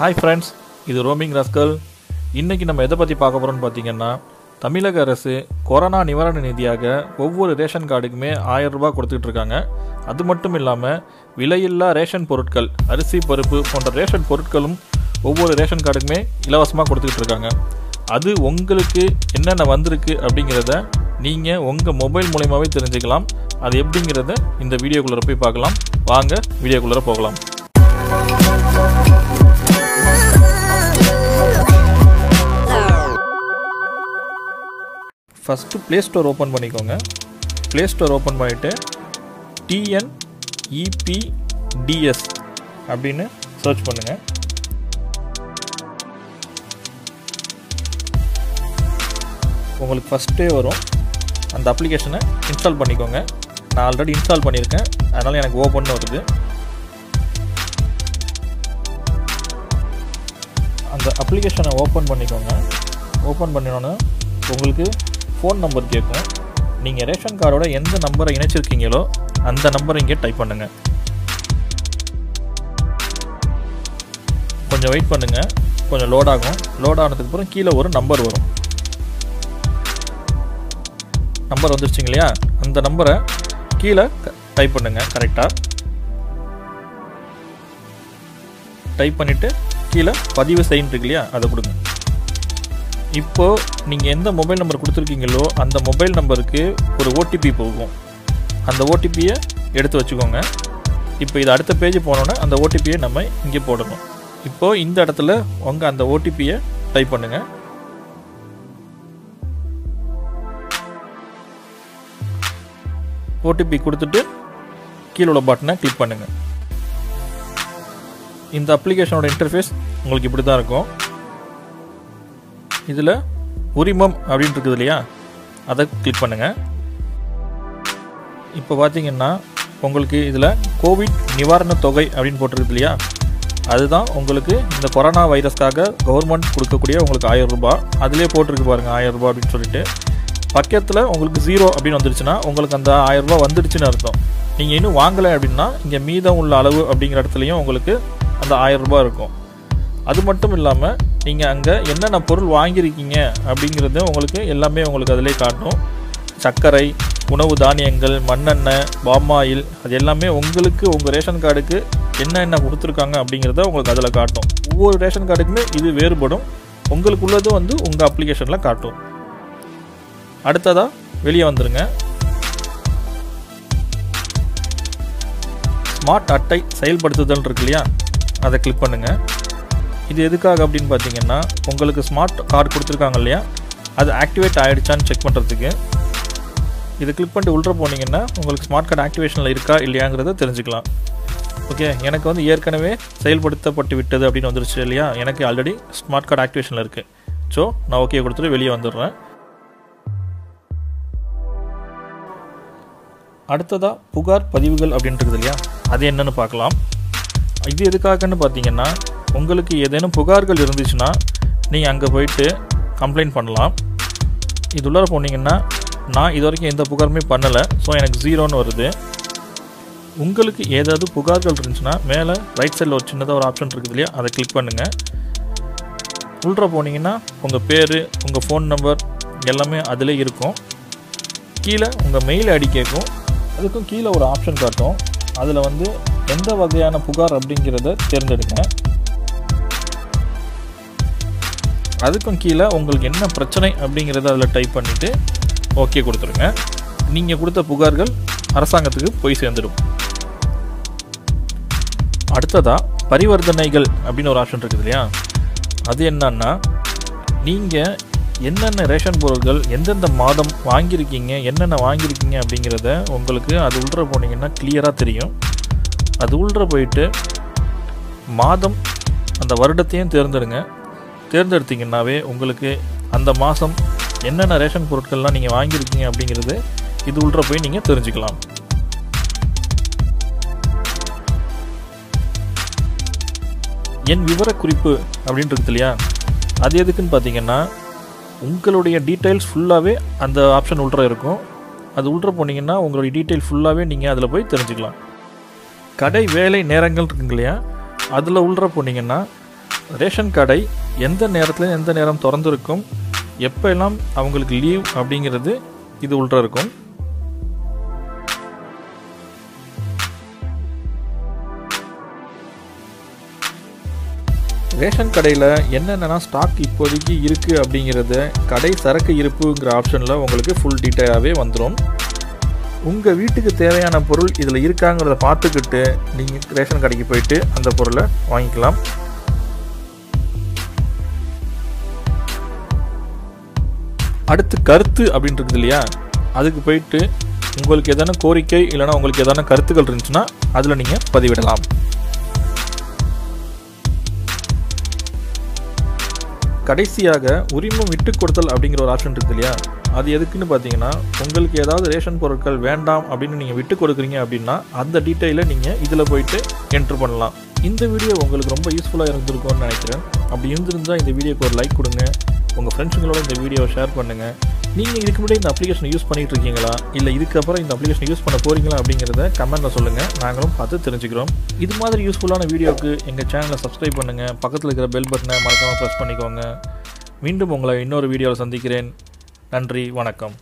Hi friends இது roaming rascal இன்றைக்கி நம்ம எதை பற்றி பார்க்க போகிறோம்னு பார்த்தீங்கன்னா தமிழக அரசு கொரோனா நிவாரண நிதியாக ஒவ்வொரு ரேஷன் கார்டுக்குமே ஆயிரம் ரூபாய் கொடுத்துட்ருக்காங்க அது மட்டும் இல்லாமல் விலையில்லா ரேஷன் பொருட்கள் அரிசி பருப்பு போன்ற ரேஷன் பொருட்களும் ஒவ்வொரு ரேஷன் கார்டுக்குமே இலவசமாக கொடுத்துக்கிட்டு இருக்காங்க. அது உங்களுக்கு என்னென்ன வந்திருக்கு அப்படிங்கிறத நீங்கள் உங்கள் மொபைல் மூலயமாவே தெரிஞ்சுக்கலாம். அது எப்படிங்கிறத இந்த வீடியோக்குள்ளே போய் பார்க்கலாம். வாங்க வீடியோக்குள்ளே போகலாம். ஃபஸ்ட்டு ப்ளே ஸ்டோர் ஓப்பன் பண்ணிக்கோங்க. ப்ளே ஸ்டோர் ஓப்பன் பண்ணிவிட்டு டிஎன்இபிடிஎஸ் அப்படின்னு சர்ச் பண்ணுங்கள் உங்களுக்கு ஃபஸ்ட்டே வரும். அந்த அப்ளிகேஷனை இன்ஸ்டால் பண்ணிக்கோங்க. நான் ஆல்ரெடி இன்ஸ்டால் பண்ணியிருக்கேன் அதனால் எனக்கு ஓப்பன் வருது. அந்த அப்ளிகேஷனை ஓப்பன் பண்ணிக்கோங்க. ஓப்பன் பண்ணினோன்னே உங்களுக்கு ஃபோன் நம்பர் கேட்கும். நீங்கள் ரேஷன் கார்டோட எந்த நம்பரை இணைச்சிருக்கீங்களோ அந்த நம்பரை இங்கே டைப் பண்ணுங்கள் கொஞ்சம் வெயிட் பண்ணுங்கள் கொஞ்சம் லோட் ஆகும். லோட் ஆனதுக்கு அப்புறம் கீழே ஒரு நம்பர் வரும். நம்பர் வந்துருச்சுங்க இல்லையா? அந்த நம்பரை கீழே டைப் பண்ணுங்கள் கரெக்டாக டைப் பண்ணிவிட்டு கீழே பதிவு செய்யின்னு இருக்கு இல்லையா? அதை கொடுங்க. இப்போது நீங்கள் எந்த மொபைல் நம்பர் கொடுத்துருக்கீங்களோ அந்த மொபைல் நம்பருக்கு ஒரு ஓடிபி போகும். அந்த ஓடிபியை எடுத்து வச்சுக்கோங்க. இப்போ இது அடுத்த பேஜ் போனோன்னே அந்த ஓடிபியை நம்ம இங்கே போடணும். இப்போது இந்த இடத்துல உங்கள் அந்த ஓடிபியை டைப் பண்ணுங்கள் ஓடிபி கொடுத்துட்டு கீழே உள்ள பட்டனை கிளிக் பண்ணுங்கள் இந்த அப்ளிகேஷனோட இன்டர்ஃபேஸ் உங்களுக்கு இப்படி தான் இருக்கும். இதில் உரிமம் அப்படின்னு இருக்குது இல்லையா? அதை கிளிக் பண்ணுங்கள் இப்போ பார்த்தீங்கன்னா உங்களுக்கு இதில் கோவிட் நிவாரண தொகை அப்படின்னு போட்டிருக்குது இல்லையா? அதுதான் உங்களுக்கு இந்த கொரோனா வைரஸ்க்காக கவர்மெண்ட் கொடுக்கக்கூடிய உங்களுக்கு ஆயிரம் ரூபாய். அதிலே போட்டிருக்கு பாருங்கள் ஆயிரம் ரூபாய் அப்படின்னு சொல்லிட்டு. பக்கத்தில் உங்களுக்கு ஜீரோ அப்படின்னு வந்துருச்சுன்னா உங்களுக்கு அந்த ஆயிரம் ரூபாய் வந்துடுச்சுன்னு அர்த்தம். நீங்கள் இன்னும் வாங்கலை அப்படின்னா இங்கே மீதம் உள்ள அளவு அப்படிங்கிற இடத்துலையும் உங்களுக்கு அந்த ஆயிரம் ரூபாய் இருக்கும். அது மட்டும் இல்லாமல் நீங்கள் அங்கே என்னென்ன பொருள் வாங்கியிருக்கீங்க அப்படிங்கிறது உங்களுக்கு எல்லாமே உங்களுக்கு அதிலே காட்டும். சர்க்கரை உணவு தானியங்கள் மண்ணெண்ணெய் பாமாயில் அது எல்லாமே உங்களுக்கு உங்கள் ரேஷன் கார்டுக்கு என்னென்ன கொடுத்துருக்காங்க அப்படிங்கிறத உங்களுக்கு அதில் காட்டும். ஒவ்வொரு ரேஷன் கார்டுக்குமே இது வேறுபடும். உங்களுக்கு உள்ளதும் வந்து உங்கள் அப்ளிகேஷனில் காட்டும். அடுத்ததாக வெளியே வந்துடுங்க ஸ்மார்ட் அட்டை செயல்படுத்துதல் இருக்கு இல்லையா? அதை கிளிக் பண்ணுங்கள் இது எதுக்காக அப்படின்னு பார்த்தீங்கன்னா உங்களுக்கு ஸ்மார்ட் கார்டு கொடுத்துருக்காங்க இல்லையா? அது ஆக்டிவேட் ஆகிடுச்சான்னு செக் பண்ணுறதுக்கு இது கிளிக் பண்ணிட்டு உள்ள போனீங்கன்னா உங்களுக்கு ஸ்மார்ட் கார்டு ஆக்டிவேஷனில் இருக்கா இல்லையாங்கிறத தெரிஞ்சுக்கலாம். ஓகே எனக்கு வந்து ஏற்கனவே செயல்படுத்தப்பட்டு விட்டது அப்படின்னு வந்துருச்சு இல்லையா? எனக்கு ஆல்ரெடி ஸ்மார்ட் கார்டு ஆக்டிவேஷனில் இருக்குது ஸோ நான் ஓகே கொடுத்துட்டு வெளியே வந்துடுறேன். அடுத்ததாக புகார் பதிவுகள் அப்படின்றது இல்லையா? அது என்னென்னு பார்க்கலாம். இது எதுக்காகன்னு பார்த்தீங்கன்னா உங்களுக்கு ஏதேனும் புகார்கள் இருந்துச்சுன்னா நீங்கள் அங்கே போயிட்டு கம்ப்ளைண்ட் பண்ணலாம். இது உள்ளார போனீங்கன்னா நான் இது வரைக்கும் எந்த புகாருமே பண்ணலை. ஸோ எனக்கு ஜீரோன்னு வருது. உங்களுக்கு ஏதாவது புகார்கள் இருந்துச்சுன்னா மேலே ரைட் சைடில் ஒரு சின்னதாக ஒரு ஆப்ஷன் இருக்குது இல்லையா? அதை கிளிக் பண்ணுங்கள் உள்ற போனீங்கன்னா உங்கள் பேர் உங்கள் ஃபோன் நம்பர் எல்லாமே அதிலே இருக்கும். கீழே உங்கள் மெயில் ஐடி கேட்கும். அதுக்கும் கீழே ஒரு ஆப்ஷன் காட்டும். அதில் வந்து எந்த வகையான புகார் அப்படிங்கிறத தேர்ந்தெடுங்க. அதுக்கும் கீழே உங்களுக்கு என்ன பிரச்சனை அப்படிங்கிறத அதில் டைப் பண்ணிவிட்டு ஓகே கொடுத்துருங்க. நீங்கள் கொடுத்த புகார்கள் அரசாங்கத்துக்கு போய் சேர்ந்துடும். அடுத்ததாக பரிவர்த்தனைகள் அப்படின்னு ஒரு ஆப்ஷன் இருக்குது இல்லையா? அது என்னன்னா நீங்கள் என்னென்ன ரேஷன் பொருட்கள் எந்தெந்த மாதம் வாங்கியிருக்கீங்க என்னென்ன வாங்கியிருக்கீங்க அப்படிங்கிறத உங்களுக்கு அது உள்ளே போனீங்கன்னா கிளியராக தெரியும். அது உள்ளே போயிட்டு மாதம் அந்த வருடத்தையும் தேர்ந்தெடுங்க. தேர்ந்தெடுத்தீங்கன்னாவே உங்களுக்கு அந்த மாதம் என்னென்ன ரேஷன் பொருட்கள்லாம் நீங்கள் வாங்கியிருக்கீங்க அப்படிங்கிறது இது உள்ள போய் நீங்கள் தெரிஞ்சுக்கலாம். என் விவரக்குறிப்பு அப்படின்னு இருக்குது இல்லையா? அது எதுக்குன்னு பார்த்தீங்கன்னா உங்களுடைய டீட்டெயில்ஸ் ஃபுல்லாகவே அந்த ஆப்ஷன் உள்ற இருக்கும். அது உள்ள போனீங்கன்னா உங்களுடைய டீட்டெயில் ஃபுல்லாகவே நீங்கள் அதில் போய் தெரிஞ்சுக்கலாம். கடை வேலை நேரங்கள் இருக்குங்க இல்லையா? அதில் உள்ற போனீங்கன்னா ரேஷன் கடை எந்த நேரத்தில் எந்த நேரம் திறந்திருக்கும் எப்போ எல்லாம் அவங்களுக்கு லீவ் அப்படிங்கிறது இது உள்ள இருக்கும். ரேஷன் கடையில் என்னென்னா ஸ்டாக் இப்போதைக்கு இருக்குது அப்படிங்கிறத கடை சரக்கு இருப்புங்கிற ஆப்ஷனில் உங்களுக்கு ஃபுல் டீட்டெயிலாகவே வந்துடும் உங்கள் வீட்டுக்கு தேவையான பொருள் இதில் இருக்காங்கிறத பார்த்துக்கிட்டு நீங்கள் ரேஷன் கடைக்கு போயிட்டு அந்த பொருளை வாங்கிக்கலாம். அடுத்து கருத்து அப்படின்றது இல்லையா? அதுக்கு போயிட்டு உங்களுக்கு எதனா கோரிக்கை இல்லைனா உங்களுக்கு எதனா கருத்துக்கள் இருந்துச்சுன்னா அதில் நீங்கள் பதிவிடலாம். கடைசியாக உரிமம் விட்டு கொடுத்தல் அப்படிங்கிற ஒரு ஆப்ஷன் இருக்குது இல்லையா? அது எதுக்குன்னு பார்த்தீங்கன்னா உங்களுக்கு ஏதாவது ரேஷன் பொருட்கள் வேண்டாம் அப்படின்னு நீங்கள் விட்டு கொடுக்குறீங்க அப்படின்னா அந்த டீட்டெயிலை நீங்கள் இதில் போயிட்டு என்ட்ரு பண்ணலாம். இந்த வீடியோ உங்களுக்கு ரொம்ப யூஸ்ஃபுல்லாக இருந்திருக்கும்னு நினைக்கிறேன். அப்படி இருந்திருந்தால் இந்த வீடியோக்கு ஒரு லைக் கொடுங்க. உங்கள் ஃப்ரெண்ட்ஸுங்களோட இந்த வீடியோவை ஷேர் பண்ணுங்கள் நீங்கள் இதுக்கு முன்னாடி இந்த அப்ளிகேஷன் யூஸ் பண்ணிகிட்டு இருக்கீங்களா? இல்லை இதுக்கப்புறம் இந்த அப்ளிகேஷன் யூஸ் பண்ண போகிறீங்களா அப்படிங்கிறத கமெண்ட்டில் சொல்லுங்கள் நாங்களும் பார்த்து தெரிஞ்சுக்கிறோம். இது மாதிரி யூஸ்ஃபுல்லான வீடியோக்கு எங்கள் சேனலை சப்ஸ்கிரைப் பண்ணுங்கள் பக்கத்தில் இருக்கிற பெல் பட்டனை மறக்காமல் ப்ரெஸ் பண்ணிக்கோங்க. மீண்டும் உங்களை இன்னொரு வீடியோவில் சந்திக்கிறேன். நன்றி வணக்கம்.